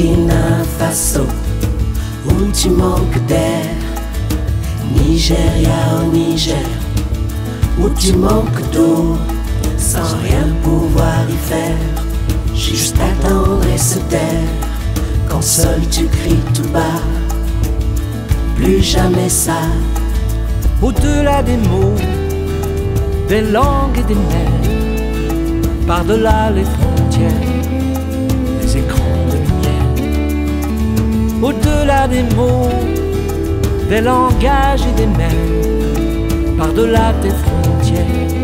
Burkina Faso, où tu manques d'air. Nigeria au Niger, où tu manques d'eau, sans rien pouvoir y faire. Juste attendre et se taire, quand seul tu cries tout bas. Plus jamais ça. Au-delà des mots, des langues et des mers, par-delà les fronts des mots, des langages et des mers, par-delà tes frontières,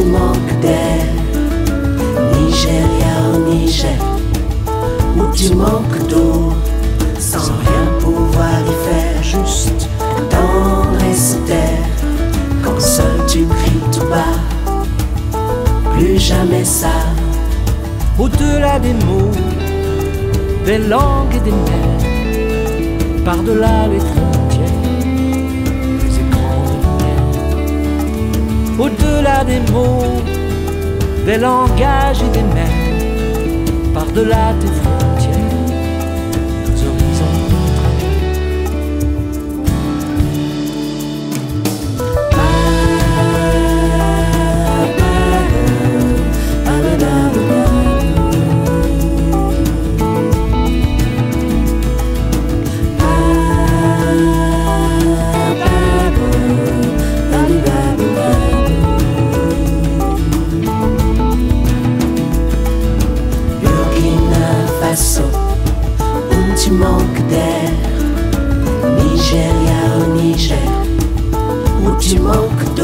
tu manques d'air. Nigeria au Niger, où tu manques d'eau, sans rien pouvoir y faire, juste attendre et se taire. Quand seul tu cries tout bas, plus jamais ça. au-delà des mots, des langues et des mers, par-delà les frontières, au-delà des mots, des langages et des mers, par-delà tes frontières, Burkina Faso, où tu manques d'air. Nigeria au Niger, où tu manques